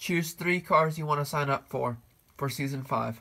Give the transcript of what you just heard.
Choose three cars you want to sign up for for Season 5.